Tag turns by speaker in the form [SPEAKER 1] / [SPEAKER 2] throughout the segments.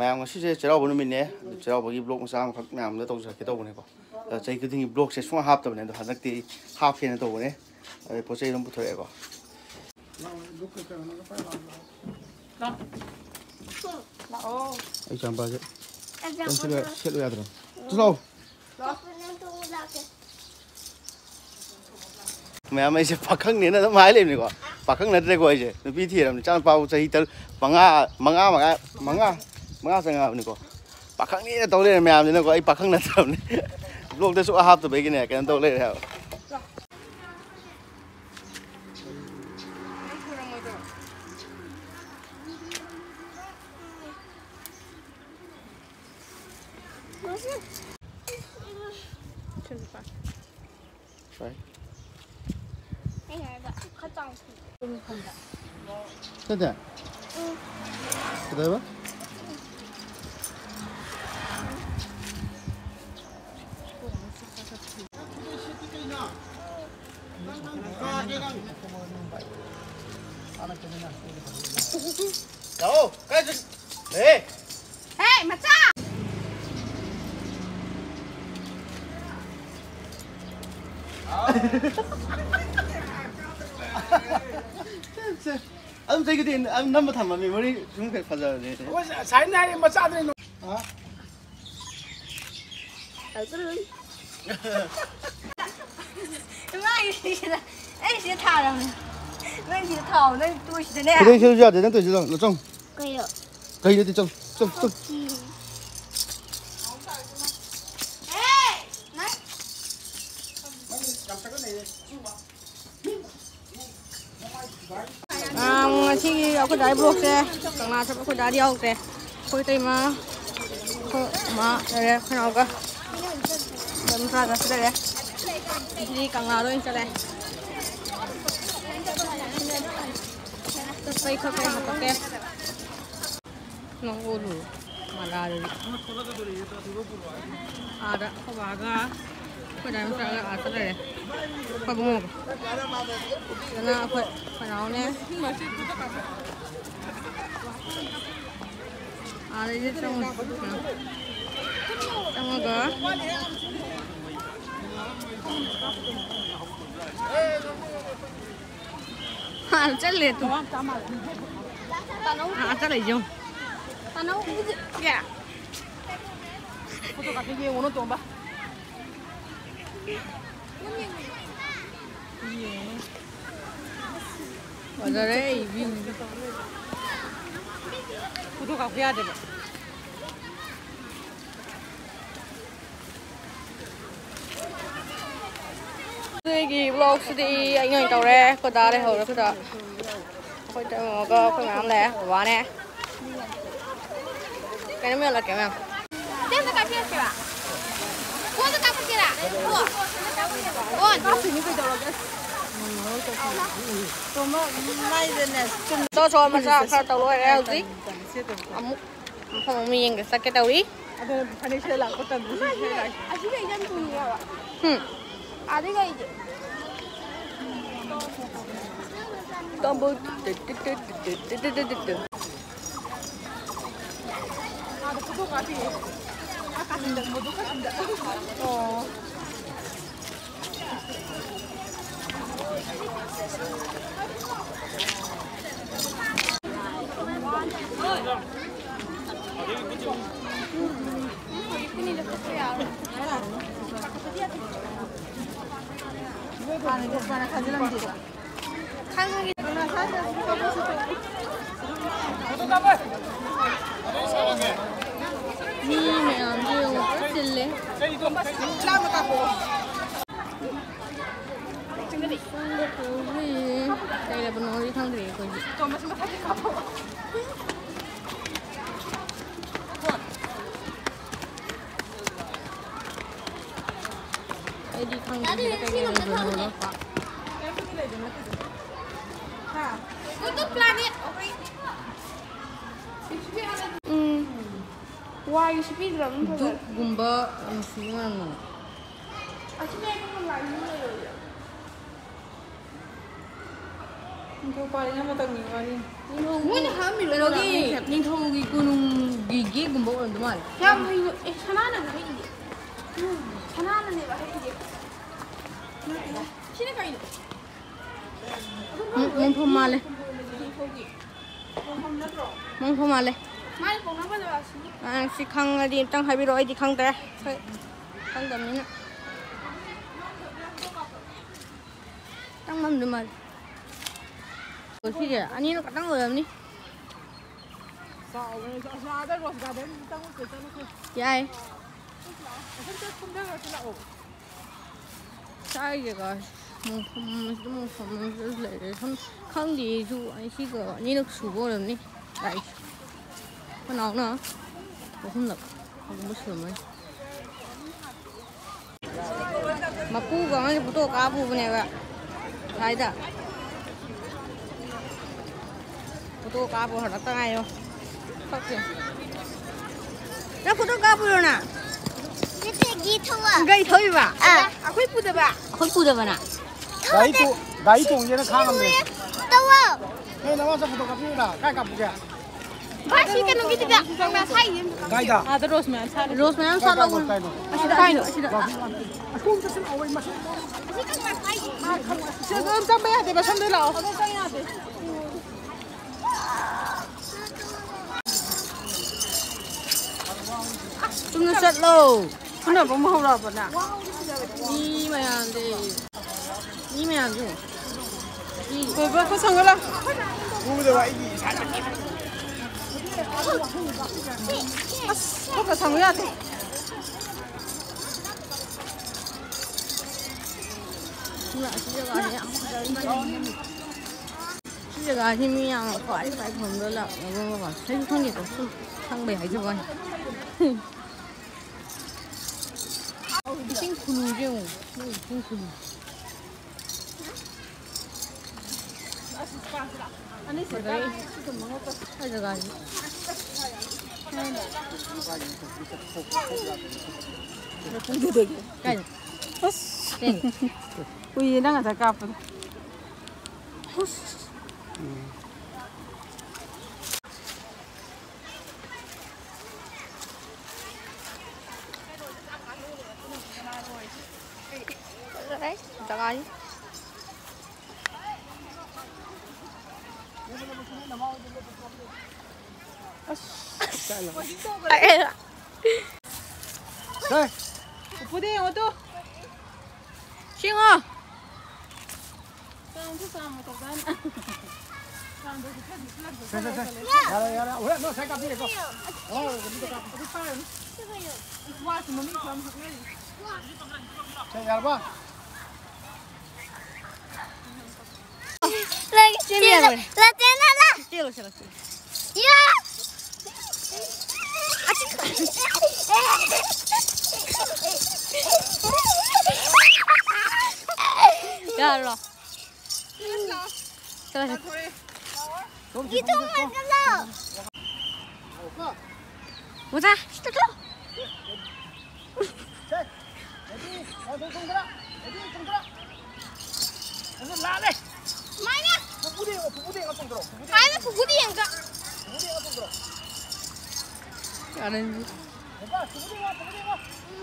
[SPEAKER 1] ꯃꯌꯥꯝ ꯉꯁꯤꯁꯦ ꯆꯩꯔꯥꯎꯕ ꯅꯨꯃꯤꯠꯅꯦ ꯆꯩꯔꯥꯎꯕꯒꯤ ꯕ꯭ꯂꯣꯛ ꯃꯆꯥ ꯑꯃꯈꯛ ꯃꯌꯥꯝꯗ ꯇꯧꯖꯔꯛꯀꯦ ꯇꯧꯕꯅꯦꯀꯣ ꯆꯍꯤ ꯈꯨꯗꯤꯡꯒꯤ ꯕ꯭ꯂꯣꯛꯁꯦ ꯁꯨꯡ ꯍꯥꯞꯇꯕꯅꯦ ꯑꯗꯣ ꯍꯟꯗꯛꯇꯤ ꯍꯥꯞꯀꯦꯅ ꯇꯧꯕꯅꯦ ꯑꯗꯩ ꯄꯣꯠ ꯆꯩ ꯑꯗꯨꯝ ꯄꯨꯊꯣꯔꯛꯑꯦꯀꯣ ꯑꯩ ꯆꯝꯄꯥꯁꯦ ꯁꯦꯠꯂꯨ ꯌꯥꯗ꯭ꯔꯣ
[SPEAKER 2] ꯆꯠꯂꯣ
[SPEAKER 1] ꯃꯌꯥꯝ ꯑꯩꯁꯦ ꯄꯥꯈꯪꯅꯦꯅ ꯑꯗꯨꯝ ꯍꯥꯏ ꯂꯩꯕꯅꯤꯀꯣ ꯄꯥꯈꯪ ꯅꯠꯇ꯭ꯔꯦꯀꯣ ꯑꯩꯁꯦ ꯅꯨꯄꯤ ꯊꯤꯔꯕꯅꯤ ꯏꯆꯥꯅꯨꯄꯥꯕꯨ ꯆꯍꯤ ꯇꯔꯨꯛ ꯃꯉꯥ ꯃꯉꯥ ꯃꯉꯥ ꯃꯉꯥ mga sa nga ni này pakang ni to le me lên ni làm ai pakang na to ni lok de su a hap to be gine kan to le cái này
[SPEAKER 2] Hey, I got cut down.
[SPEAKER 1] Did that?
[SPEAKER 2] Mm.
[SPEAKER 1] Did that? 哈哈哈哈哈！哈哈，这，俺这个地，俺那么大嘛地，这里全部给发展了。我
[SPEAKER 3] 啥？啥那没扎的呢？啊？
[SPEAKER 2] 啥子
[SPEAKER 1] 哈？哎，
[SPEAKER 2] 妈！你是，你是他了没？你是草，那是多是真？不对，
[SPEAKER 1] 小猪猪，这是对的，老钟。
[SPEAKER 2] 可以，
[SPEAKER 1] 可以，你种，种，种。
[SPEAKER 4] ไดบล็กเตะตรงนั้นจะเคนได้เดียวเตะคุยที่มาคุยมาอะไรขนาดก็บนพระก็ได้เลยนี่กางลาด้วยจะเลยจะไปเข้าไปมาตะเกะน้องโอลูมาลาเลยอาระเขาบ้ากา Padahal misalnya asal deh. Apa bunga? Karena apa? Karena à chắc liệt không
[SPEAKER 5] ta nấu cái gì? dạ
[SPEAKER 6] Tôi gặp cái gì nó tôm ba
[SPEAKER 4] ở đây
[SPEAKER 6] đây view Tôi gặp cái
[SPEAKER 4] gì cái vlog đi anh ơi tàu đây có đá đây hồi đó có đá có có có có ngắm đây quá nè cái nó mới là kiểu nào
[SPEAKER 5] Đem ra cà phê kìa. Cuốn ra cà phê kìa đã. Cuốn.
[SPEAKER 6] Cuốn.
[SPEAKER 4] 또 저 맞아 가 tàu rồi đây gì 아무 không mình
[SPEAKER 6] cái Amu,
[SPEAKER 4] mau mi yang gak sakit awi?
[SPEAKER 6] Ada financial lah, kota dulu. Asyik
[SPEAKER 5] aja kan punya lah.
[SPEAKER 4] Hmm.
[SPEAKER 5] Ada gak aja?
[SPEAKER 4] Tombol. Ada
[SPEAKER 6] kudu ngapi. Kakak sedang mau duka tidak tahu.
[SPEAKER 5] Oh.
[SPEAKER 4] 니네 안 돼요 쓸래
[SPEAKER 6] Lama tak apa
[SPEAKER 2] Untuk
[SPEAKER 5] planet. 음 와, 이거 스피드라는 거. 둑
[SPEAKER 4] gumba ang singan mo
[SPEAKER 5] 아침에 이거 많이 해요.
[SPEAKER 6] Kau paling apa tak ni kali
[SPEAKER 4] 뭐는
[SPEAKER 5] 하면 여기
[SPEAKER 4] 닝통기 꾸는 기기 금방 오는 말. 야, 뭐
[SPEAKER 5] 이거 에,
[SPEAKER 4] ꯃꯣꯡꯐꯝ ꯃꯥꯜꯂꯦ ꯃꯣꯡꯐꯝ ꯃꯥꯜꯂꯦ ꯁꯤ ꯈꯪꯉꯗꯤ ꯑꯝꯇꯪ ꯍꯥꯏꯕꯤꯔꯛꯑꯣ ꯑꯩꯗꯤ ꯈꯪꯗ꯭ꯔꯦ ꯈꯪꯗꯕꯅꯤꯅ tăng mầm được mà Ủa khi kìa, anh ấy nó tăng rồi làm đi Dạ ai?
[SPEAKER 6] Không biết là ổn
[SPEAKER 4] 晒这个，嗯，嗯，这么可能是累的，他们抗的就俺几个，你那数过了呢？来，我拿呢，我很冷，我不什么。mà cu còn nó bút cá bù này vậy, thấy chưa? Bút cá bù hả? Tao ngay rồi, phát triển. Nó bút cá bù rồi nè.
[SPEAKER 2] 你这鸡头啊？你
[SPEAKER 4] 这鸡吧？
[SPEAKER 2] 啊，
[SPEAKER 6] 会不得吧？
[SPEAKER 4] 会不得吧呢？
[SPEAKER 2] 那一种，
[SPEAKER 3] 那一种也能看
[SPEAKER 2] 上的。等我。
[SPEAKER 3] 那那往这不多了，该干不干？
[SPEAKER 6] 把鞋给弄给这边，买菜
[SPEAKER 2] 叶。
[SPEAKER 5] 哪一个？
[SPEAKER 6] 啊，这罗斯曼，罗
[SPEAKER 4] 斯曼，啥罗？啊，是的，是的。啊，
[SPEAKER 3] 公主是哪位嘛？啊，
[SPEAKER 2] 是干嘛？
[SPEAKER 6] 啊，是的，咱们买的吧，上得了。啊，
[SPEAKER 4] 中了十喽。
[SPEAKER 6] gì? đâu không? Đây nó sẽ phụ cặp như là cái cặp kìa. Bác sĩ cái nó cái gì vậy? Trong nhà thay gì? Gai da. 아, 들어오시면 안 차려. 로스만 Cái cặp 살라고 một tay này. 아시다 아시다 아시다 À, không cho xin ôi mà xin. 지금 짬 빼야 돼. 몇 들어. 좀 셋로 근데 뭐 먹으러 보나?
[SPEAKER 4] 이면 안돼 이면 안돼 왜
[SPEAKER 6] 왜, 그 상관라? Vui rồi vậy gì?
[SPEAKER 2] 그거 상해야
[SPEAKER 6] 돼.
[SPEAKER 4] là 시제가 아니야 시 king kunu je o king kunu
[SPEAKER 6] ani se ini to mango ka
[SPEAKER 4] ha jaga ini Kan.
[SPEAKER 6] Us. Ui, nang ada kapal. Us.
[SPEAKER 4] 大概。
[SPEAKER 6] 哎
[SPEAKER 4] 呀！来，
[SPEAKER 6] 我不定，我都。
[SPEAKER 4] 信号。
[SPEAKER 6] 上上上，来来
[SPEAKER 3] 来来，我来，我
[SPEAKER 2] 先搞这个。哦，我这个，
[SPEAKER 6] 我这
[SPEAKER 2] 个。
[SPEAKER 6] 哇，什么米？哇，这个，这个，
[SPEAKER 3] 这个。来，来。
[SPEAKER 2] Latiana, lá!
[SPEAKER 4] Estilo, estilo, estilo. 야, 일로 와. 잠깐만.
[SPEAKER 2] 이동만 끝나! 보자.
[SPEAKER 3] cú đi, nó không được. Cú đi,
[SPEAKER 2] Mai nó phụ
[SPEAKER 5] đi
[SPEAKER 2] anh cả. cú
[SPEAKER 3] đi, nó không được.
[SPEAKER 4] 잘하는
[SPEAKER 3] Để ba, cú đi, cú đi, cú đi.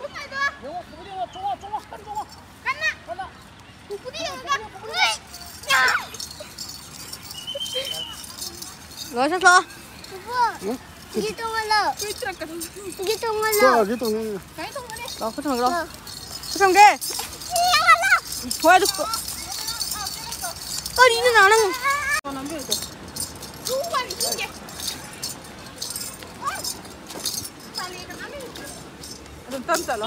[SPEAKER 2] Không phải đâu. Nếu mà
[SPEAKER 3] cú đi, trúng vào, trúng vào, cắn trúng vào.
[SPEAKER 2] Cắn nè. Cắn lại. Phụ đi anh cả. Người. Nhà.
[SPEAKER 4] 뭐 쳤어?
[SPEAKER 2] Phụ. Đi tung mà lợ. Đi tung mà Cho lợ. ở cái tùng
[SPEAKER 3] này.
[SPEAKER 5] Cái tung mà đi.
[SPEAKER 4] 너 포장 들어 Ờ. 포장 돼 Nhà
[SPEAKER 2] mà lợ.
[SPEAKER 4] 도와줬어 아 니는 안
[SPEAKER 6] 하고 Chú
[SPEAKER 5] qua đi chú kìa. Ôi. Sao đi
[SPEAKER 2] nó nắm đi.
[SPEAKER 6] 좀 땀잖아.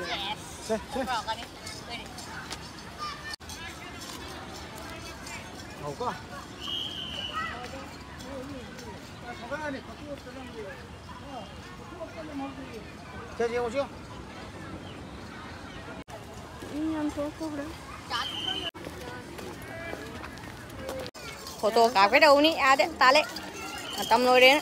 [SPEAKER 2] đây. ngầu cơ Ừ, xe xe đi xe xe ngầu cơ xe gì
[SPEAKER 3] không chưa
[SPEAKER 4] Foto cả cái đầu ní à đấy ta đấy. Tâm lôi đến.